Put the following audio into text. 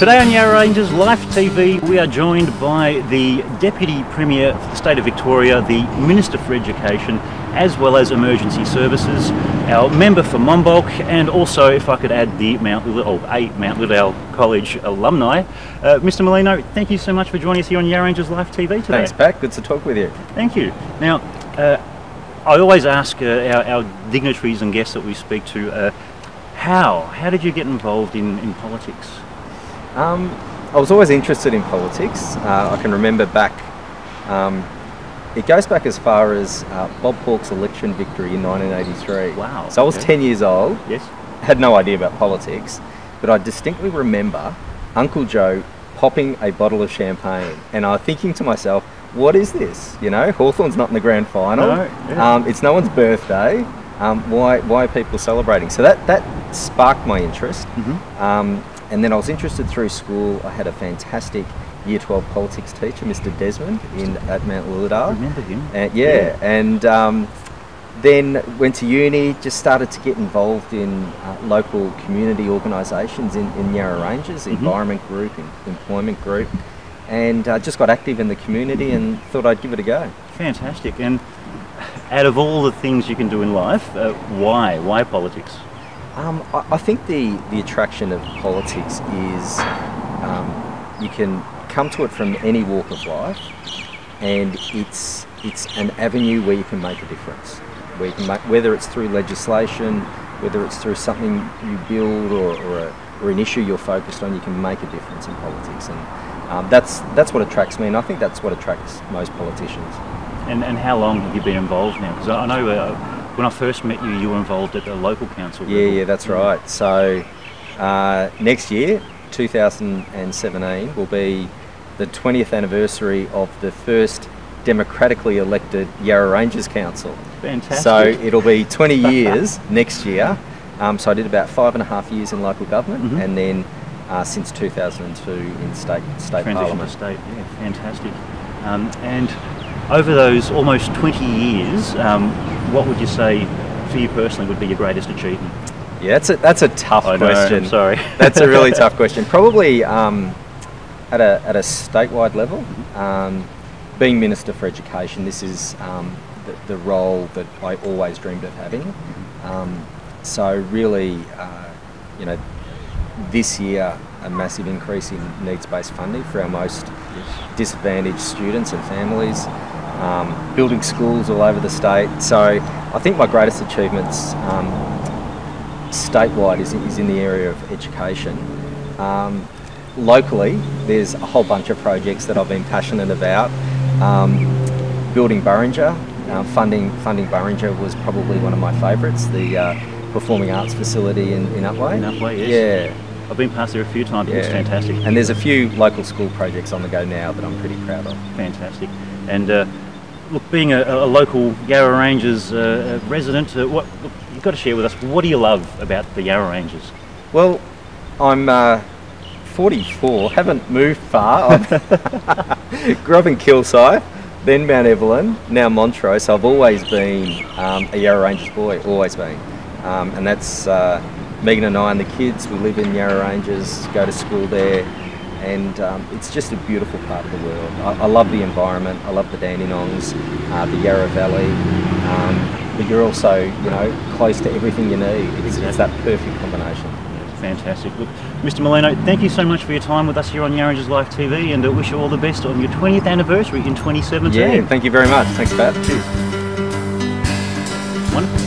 Today on Yarra Ranges Life TV, we are joined by the Deputy Premier for the State of Victoria, the Minister for Education, as well as Emergency Services, our member for Monbulk, and also, if I could add, the Mount Lilydale, oh, a Mount Lilydale College alumni. Uh, Mr. Merlino, thank you so much for joining us here on Yarra Ranges Life TV today. Thanks, Pat. Good to talk with you. Thank you. Now, uh, I always ask uh, our, our, dignitaries and guests that we speak to, uh, how? How did you get involved in, in politics? Um, I was always interested in politics. Uh, I can remember back, um, it goes back as far as uh, Bob Hawke's election victory in 1983. Wow. So I was 10 years old. Yes. Had no idea about politics, but I distinctly remember Uncle Joe popping a bottle of champagne, and I was thinking to myself, what is this? You know, Hawthorn's not in the grand final. No, yeah. um, it's no one's birthday. Um, why, why are people celebrating? So that, that sparked my interest. Mm-hmm. Um, and then I was interested through school. I had a fantastic Year 12 politics teacher, Mr. Desmond, in at Mount Lilydale. I remember him. And, yeah, yeah, and um, then went to uni. Just started to get involved in uh, local community organisations in, in Yarra Ranges, mm-hmm. Environment Group, Employment Group, and uh, just got active in the community and thought I'd give it a go. Fantastic. And out of all the things you can do in life, uh, why? Why politics? Um, I, I, think the, the attraction of politics is um, you can come to it from any walk of life, and it's it's an avenue where you can make a difference. Where you can make, whether it's through legislation, whether it's through something you build or, or, a, or an issue you're focused on, you can make a difference in politics, and um, that's that's what attracts me, and I think that's what attracts most politicians. And, and how long have you been involved now? Because I know uh, when I first met you, you were involved at the local council. Yeah, level. yeah, that's right. So uh, next year, 2017, will be the 20th anniversary of the first democratically elected Yarra Ranges Council. Fantastic. So it'll be 20 years next year. Um, so I did about five and a half years in local government, mm-hmm. and then uh, since 2002 in state state Transition parliament. To state, yeah, fantastic. Um, and over those almost 20 years, um, what would you say for you personally would be your greatest achievement? Yeah, that's a, that's a tough I question. Know, sorry. that's a really tough question. Probably um, at, a, at a statewide level, um, being Minister for Education, this is um, the, the, role that I always dreamed of having. Um, so really, uh, you know, this year a massive increase in needs-based funding for our most disadvantaged students and families um, building schools all over the state. So I think my greatest achievements um, statewide is, is in the area of education. Um, locally, there's a whole bunch of projects that I've been passionate about. Um, building Burrinja, uh, funding funding Burrinja was probably one of my favourites. The uh, performing arts facility in, in Upwey. In Upwey, yes. Yeah. I've been past there a few times. Yeah. It's fantastic. And there's a few local school projects on the go now that I'm pretty proud of. Fantastic. And uh, look, being a, a local Yarra Ranges uh, resident, uh, what look, you've got to share with us. What do you love about the Yarra Ranges? Well, I'm uh, 44, haven't moved far. grew up in Kilsyth, then Mount Evelyn, now Montrose. I've always been um, a Yarra Ranges boy, always been, um, and that's uh, Megan and I and the kids. We live in Yarra Ranges, go to school there and um, it's just a beautiful part of the world. I, I love the environment, I love the Dandenongs, uh, the Yarra Valley, um, but you're also, you know, close to everything you need. It's, exactly. it's that perfect combination. Fantastic. Look, Mr. Merlino, thank you so much for your time with us here on Yarra Ranges Life TV and I wish you all the best on your 20th anniversary in 2017. Yeah, thank you very much. Thanks, Pat. Cheers. Wonderful.